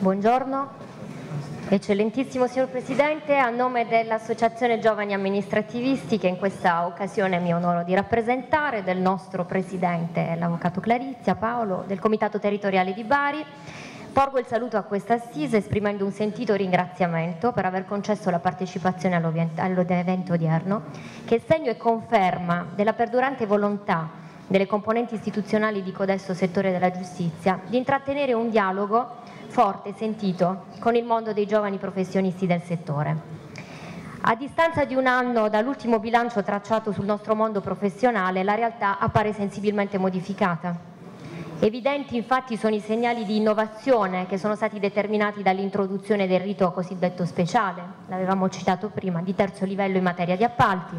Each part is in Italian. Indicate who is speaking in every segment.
Speaker 1: Buongiorno. Eccellentissimo signor Presidente, a nome dell'Associazione Giovani Amministrativisti che in questa occasione mi onoro di rappresentare, del nostro Presidente, l'Avvocato Clarizia Paolo, del Comitato Territoriale di Bari, porgo il saluto a questa assise esprimendo un sentito ringraziamento per aver concesso la partecipazione all'evento odierno, che è segno e conferma della perdurante volontà delle componenti istituzionali di codesto settore della giustizia di intrattenere un dialogo forte, sentito, con il mondo dei giovani professionisti del settore. A distanza di un anno dall'ultimo bilancio tracciato sul nostro mondo professionale, la realtà appare sensibilmente modificata. Evidenti infatti sono i segnali di innovazione che sono stati determinati dall'introduzione del rito cosiddetto speciale, l'avevamo citato prima, di terzo livello in materia di appalti,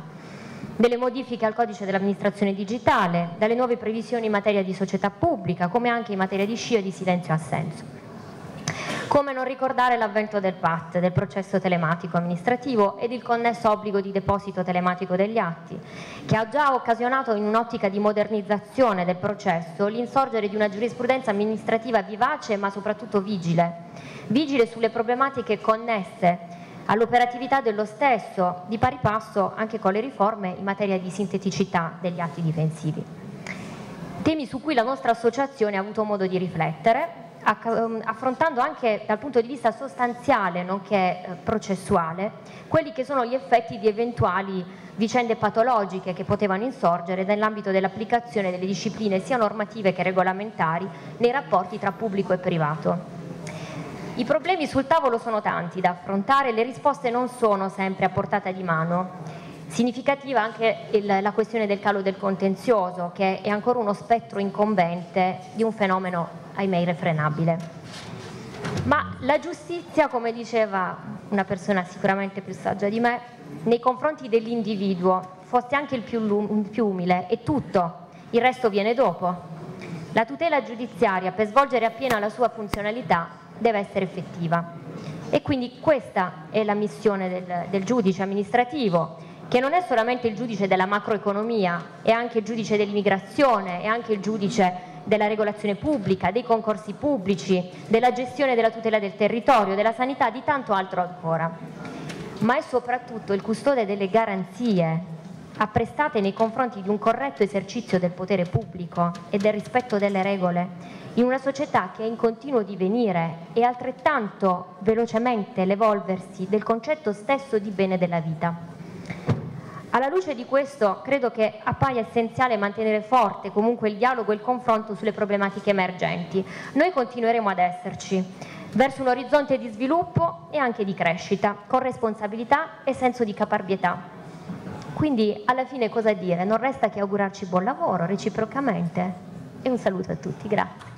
Speaker 1: delle modifiche al codice dell'amministrazione digitale, dalle nuove previsioni in materia di società pubblica, come anche in materia di scio e di silenzio assenso. Come non ricordare l'avvento del PAT, del processo telematico amministrativo ed il connesso obbligo di deposito telematico degli atti, che ha già occasionato in un'ottica di modernizzazione del processo l'insorgere di una giurisprudenza amministrativa vivace ma soprattutto vigile, vigile sulle problematiche connesse all'operatività dello stesso, di pari passo anche con le riforme in materia di sinteticità degli atti difensivi. Temi su cui la nostra associazione ha avuto modo di riflettere affrontando anche dal punto di vista sostanziale nonché eh, processuale quelli che sono gli effetti di eventuali vicende patologiche che potevano insorgere nell'ambito dell'applicazione delle discipline sia normative che regolamentari nei rapporti tra pubblico e privato. I problemi sul tavolo sono tanti da affrontare e le risposte non sono sempre a portata di mano. Significativa anche il, la questione del calo del contenzioso, che è ancora uno spettro incombente di un fenomeno ahimè irrefrenabile. Ma la giustizia, come diceva una persona sicuramente più saggia di me, nei confronti dell'individuo, fosse anche il più, il più umile, è tutto, il resto viene dopo. La tutela giudiziaria per svolgere appieno la sua funzionalità deve essere effettiva. E quindi questa è la missione del, del giudice amministrativo, che non è solamente il giudice della macroeconomia, è anche il giudice dell'immigrazione, è anche il giudice della regolazione pubblica, dei concorsi pubblici, della gestione della tutela del territorio, della sanità, di tanto altro ancora. Ma è soprattutto il custode delle garanzie apprestate nei confronti di un corretto esercizio del potere pubblico e del rispetto delle regole in una società che è in continuo divenire e altrettanto velocemente l'evolversi del concetto stesso di bene della vita. Alla luce di questo credo che appaia essenziale mantenere forte comunque il dialogo e il confronto sulle problematiche emergenti. Noi continueremo ad esserci verso un orizzonte di sviluppo e anche di crescita, con responsabilità e senso di caparbietà. Quindi alla fine cosa dire? Non resta che augurarci buon lavoro reciprocamente e un saluto a tutti. Grazie.